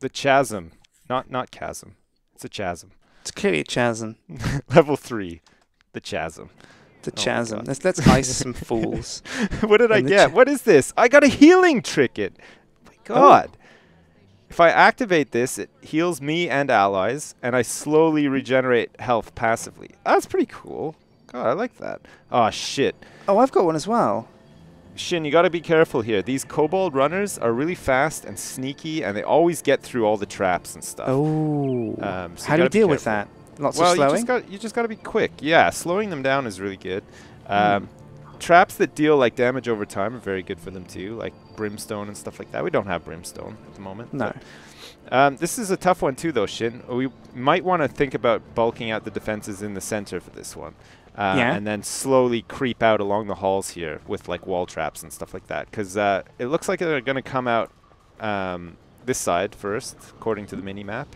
The chasm, not not chasm. It's a chasm. It's clearly a chasm. Level three, the chasm. The Oh chasm. Let's let's ice some fools. what did I And get? what is this? I got a healing trinket. my God. If I activate this, it heals me and allies, and I slowly regenerate health passively. That's pretty cool. God, I like that. Oh shit. Oh, I've got one as well. Sjin, you got to be careful here. These kobold runners are really fast and sneaky, and they always get through all the traps and stuff. Oh. Um, so How do you deal with that? Lots well, of you slowing. just got you just got to be quick. Yeah, slowing them down is really good. Hmm. Um, Traps that deal like damage over time are very good for them too, like brimstone and stuff like that. We don't have brimstone at the moment. no. um, this is a tough one too, though, Sjin. We might want to think about bulking out the defenses in the center for this one. Uh, Yeah. And then slowly creep out along the halls here with like wall traps and stuff like that. Because uh, it looks like they're going to come out um, this side first, according to the mini map.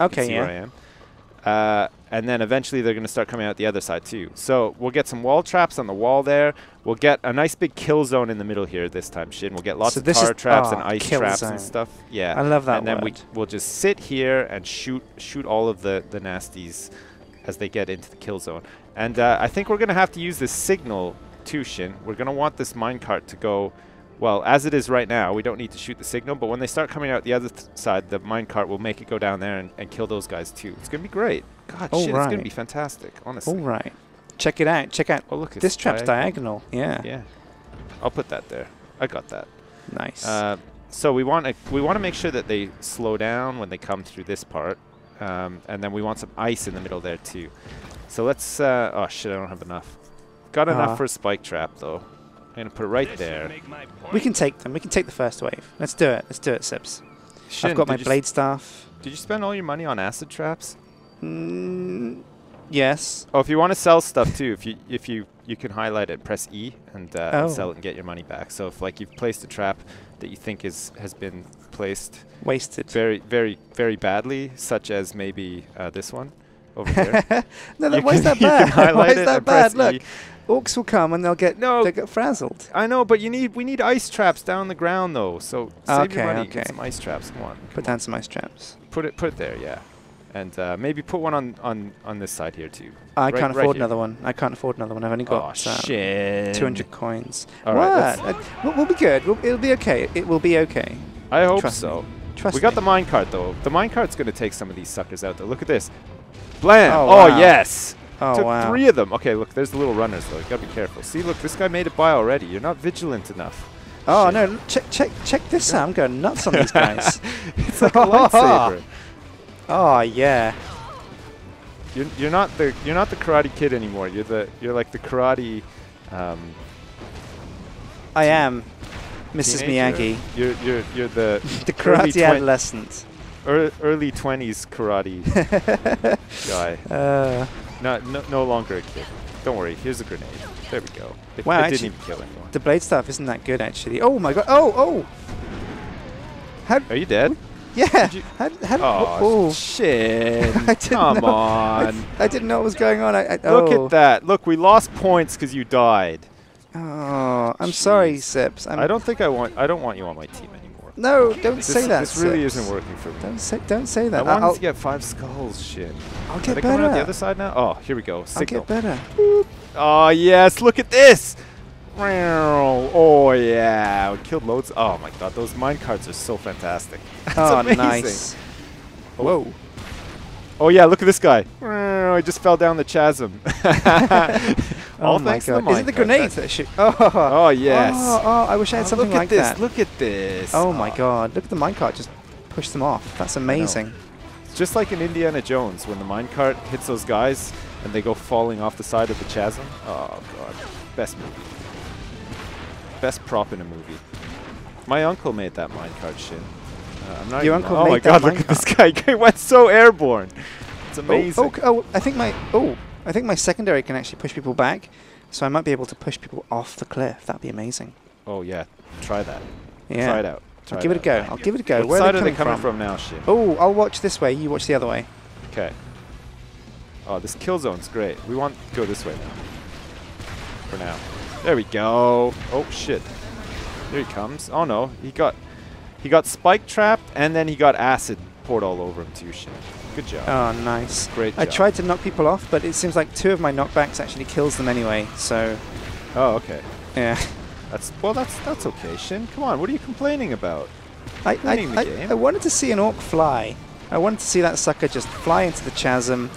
Okay, see yeah. where I am. Uh, and then eventually they're going to start coming out the other side too. So we'll get some wall traps on the wall there. We'll get a nice big kill zone in the middle here this time, Sjin. We'll get lots So of tar traps and ah, ice traps zone. and stuff. Yeah. I love that And then we we'll just sit here and shoot shoot all of the the nasties as they get into the kill zone. And uh, I think we're going to have to use this signal to Sjin. We're going to want this minecart to go well, as it is right now, we don't need to shoot the signal, but when they start coming out the other th side, the minecart will make it go down there and, and kill those guys too. It's going to be great. God, All shit, it's going to be fantastic, honestly. All right. Check it out. Check out. Oh, look, this trap's diagonal. diagonal. Yeah. Yeah. I'll put that there. I got that. Nice. Uh, so we want to we want to make sure that they slow down when they come through this part, um, and then we want some ice in the middle there too. So let's. Uh, oh shit! I don't have enough. Got Ah. enough for a spike trap though. I'm gonna put it right there. we can take them. We can take the first wave. Let's do it. Let's do it, Sips. Sjin, I've got my did you s- blade staff. Did you spend all your money on acid traps? Mm, yes. Oh, if you want to sell stuff too, if you if you you can highlight it, press E, and, uh, and sell Oh. it and get your money back. So if like you've placed a trap that you think is has been placed Wasted. very very very badly, such as maybe uh, this one over here. no, that, why is that bad? why is that bad? Look, E. orcs will come and they'll get No. they'll get frazzled. I know, but you need we need ice traps down the ground though. So save your Okay, money, okay. get some ice traps. Come on, Put down some ice traps. put it put it there, yeah, and uh, maybe put one on on on this side here too. I Right- can't afford here. another one. I can't afford another one. I've only Oh got um, 200 coins. All right, what? Uh, we'll, we'll be good. We'll, it'll be okay. It will be okay. I hope Trust so. me. Trust we got me. the minecart though. The minecart's gonna take some of these suckers out though. Look at this. Blam! Oh, Oh, wow. yes. Oh Took wow. three of them. Okay, look, there's the little runners though. You gotta be careful. See, look, this guy made it by already. You're not vigilant enough. Oh Shit. no! Check check check this out. I'm going nuts on these guys. it's like a lightsaber. oh yeah. You're, you're not the you're not the Karate Kid anymore. You're the you're like the karate. Um, I am Mrs. teenager. Miyagi, You're you're you're the the karate adolescent. early twenties karate guy. Uh, Not no, no longer a kid. Don't worry. Here's a grenade. There we go. It, Wow, it actually- didn't even kill anyone. the blade staff isn't that good actually. Oh my god! Oh oh! How? Are you dead? Yeah. you- How? how Oh, oh, shit! I didn't Come know. I, on. I didn't know what was going on. I, I, Look oh. at that. Look, we lost points because you died. Oh, I'm sorry, Sips. I'm, I don't think I want. I don't want you on my team anymore. No, don't This, say that. this really isn't working for me. Don't say. Don't say I that. wanted I'll, to get five skulls. Shit. I'll Are get they coming better. out the other side now? Oh, here we go. I'll get better. Oh yes, look at this. Oh yeah, we killed loads. Oh my god, those mine carts are so fantastic. That's oh, amazing. nice. Oh. Whoa. Oh yeah, look at this guy. I just fell down the chasm. All oh my thanks god. to the Is it the grenades that shoot? Oh. Oh yes. Oh, oh, I wish I had Oh, something like this. that. Look at this. Oh my Oh, god. Look at the minecart just push them off. That's amazing. It's just like in Indiana Jones when the minecart hits those guys and they go falling off the side of the chasm. Oh god. Best movie. Best prop in a movie. My uncle made that minecart shit. Uh, I'm not Your uncle Oh my god, look at this guy. He went so airborne. It's Oh, amazing. oh, c- oh, I think my oh, I think my secondary can actually push people back, so I might be able to push people off the cliff. That'd be amazing. Oh yeah. Try that. Yeah. Try it out. Try I'll give it a go. I'll give it a go. What Where side are are they they coming, coming from, now, shit? Oh, I'll watch this way. You watch the other way. Okay. Oh, this kill zone's great. We want to go this way now. For now. There we go. Oh, shit. There he comes. Oh, no. He got He got spike trapped, and then he got acid poured all over him too, Sjin. Good job. Oh, nice. Great job. I tried to knock people off, but it seems like two of my knockbacks actually kills them anyway. So, Oh, okay. yeah. That's well. That's that's okay, Sjin. Come on. What are you complaining about? I, I, I, game. I wanted to see an orc fly. I wanted to see that sucker just fly into the chasm,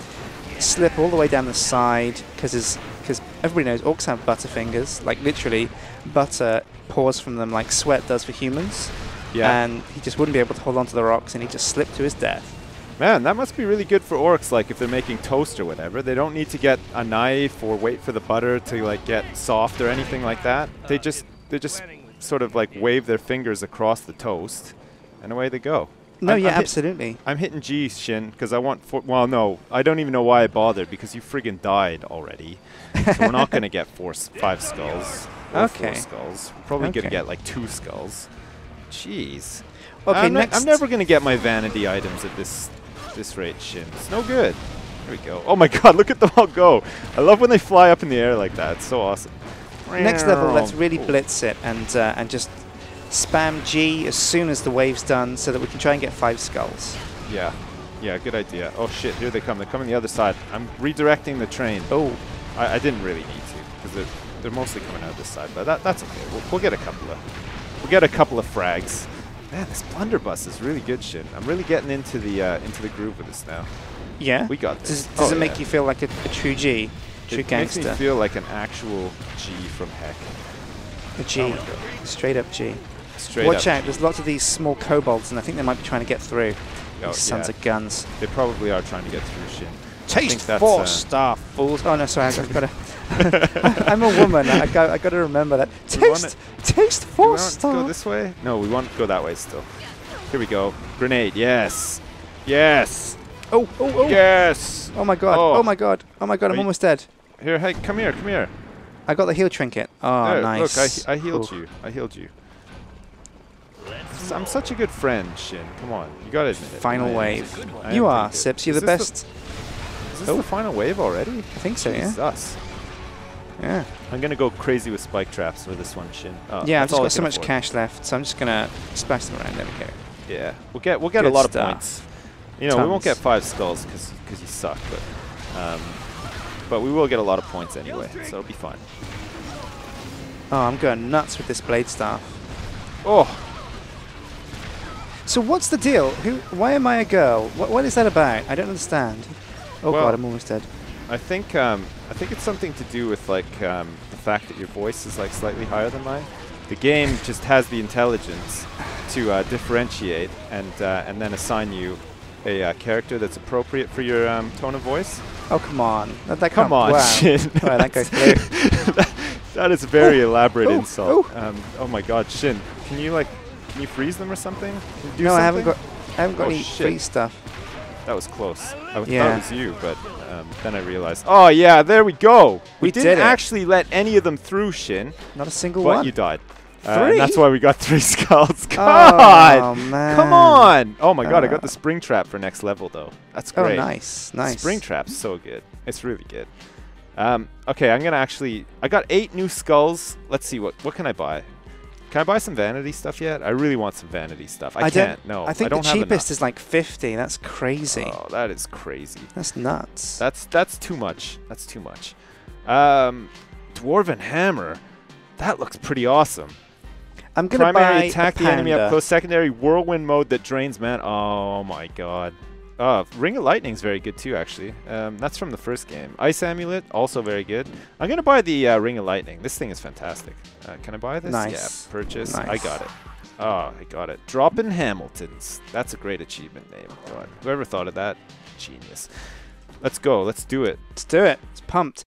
slip all the way down the side, because because everybody knows orcs have butterfingers. Like literally, butter pours from them like sweat does for humans. Yeah. And he just wouldn't be able to hold onto the rocks, and he just slipped to his death. Man, that must be really good for orcs. Like if they're making toast or whatever, they don't need to get a knife or wait for the butter to like get soft or anything like that. They just they just sort of like wave their fingers across the toast, and away they go. No, I'm- yeah, I'm hit- absolutely. I'm hitting G, Sjin, because I want. Four, well, no, I don't even know why I bothered because you friggin' died already. so we're not gonna get four, five skulls. Or Okay. Four skulls. We're probably Okay. gonna get like two skulls. Jeez. Okay, I'm, ne- next. I'm never gonna get my vanity items at this this rate, Sjin. It's no good. There we go. Oh my God! Look at them all go. I love when they fly up in the air like that. It's so awesome. Next level, let's really blitz it and uh, and just spam G as soon as the wave's done, so that we can try and get five skulls. Yeah. Yeah, good idea. Oh shit, here they come. They're coming the other side. I'm redirecting the train. Oh, I, I didn't really need to because they're, they're mostly coming out this side, but that, that's okay. We'll, we'll get a couple of we'll get a couple of frags. Man, this blunderbuss is really good shit. I'm really getting into the uh, into the groove of this now. yeah. We got this. does Oh, it make yeah. you feel like a, a true G, true it gangster? makes me feel like an actual G from Heck. a G, Oh straight up G. Straight Watch up. out! There's lots of these small kobolds, and I think they might be trying to get through. Oh, these sons yeah. of guns. They probably are trying to get through Sjin. Taste four uh, star fools. Oh no, sorry, I've got to. I'm a woman. I got. I got to remember that. Taste. Taste four star. go this way? No, we want to go that way still. Here we go. Grenade. Yes. Yes. oh, oh, oh. Yes. Oh my god. Oh. Oh, my god. Oh my god. I'm you- almost dead. Here, hey, come here, come here. I got the heal trinket. Oh, There, nice. Look, I, I healed Ooh. you. I healed you. I'm such a good friend, Sjin. Come on, you gotta admit it. Final wave. You are. Sips. You're Is the best. is this Oh. the final wave already? I think so, yeah. Jesus. Yeah. I'm gonna go crazy with spike traps with this one, Sjin. Oh, yeah, I've just got so much afford. cash left, so I'm just going to splash them around. There we go. Yeah, we'll get we'll get a lot of points. You know, we won't get five skulls because you suck, but um, but we will get a lot of points anyway, so it'll be fine. Oh, I'm going nuts with this blade staff. Oh, So what's the deal? Who? Why am I a girl? What, what is that about? I don't understand. Oh Well- god, I'm almost dead. I think um, I think it's something to do with like um, the fact that your voice is like slightly higher than mine. The game just has the intelligence to uh, differentiate and uh, and then assign you a uh, character that's appropriate for your um, tone of voice. Oh come on. That, that Come on, wow. Sjin. Alright, that. That- that is a very elaborate oh, insult. Um, oh my God, Sjin, can you like can you freeze them or something? Can you do no, I haven't got. I haven't got Oh, any shit. free stuff. That was close. I thought it was you, but um, then I realized. Oh yeah, there we go. We didn't did actually let any of them through, Sjin, Not a single but one. you died. Uh, that's why we got three skulls. Oh God, man. come on! Oh my God, I got Uh, the spring trap for next level though. That's Oh great. nice, nice. Spring trap's so good. It's really good. Um, okay, I'm gonna actually. I got eight new skulls. Let's see what what can I buy. Can I buy some vanity stuff yet? I really want some vanity stuff. I, I can't. No, I think don't the cheapest is like 50. That's crazy. Oh, that is crazy. That's nuts. That's that's too much. That's too much. Um, Dwarven hammer. That looks pretty awesome. I'm gonna Primary buy attack the enemy up close. Secondary whirlwind mode that drains man. Oh my god. Uh, Ring of Lightning's very good too, actually. Um, that's from the first game. Ice Amulet, also very good. I'm gonna buy the uh, Ring of Lightning. This thing is fantastic. Uh, can I buy this? Nice. Yeah, purchase. I got it. Oh, I got it. Drop in Hamiltons. That's a great achievement name. God, whoever thought of that, genius. Let's go. Let's do it. Let's do it. It's pumped.